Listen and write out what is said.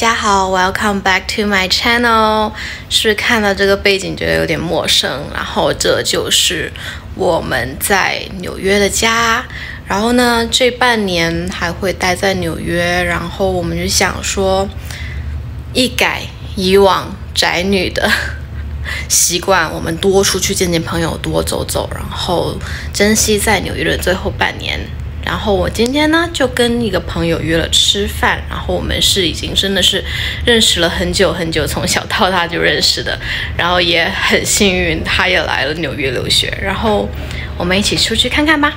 家好，Welcome back to my channel。是不是看到这个背景觉得有点陌生，然后这就是我们在纽约的家。然后呢，这半年还会待在纽约，然后我们就想说，一改以往宅女的习惯，我们多出去见见朋友，多走走，然后珍惜在纽约的最后半年。然后我今天呢就跟一个朋友约了吃饭，然后我们是已经真的是认识了很久很久，从小到大就认识的，然后也很幸运他也来了纽约留学，然后我们一起出去看看吧。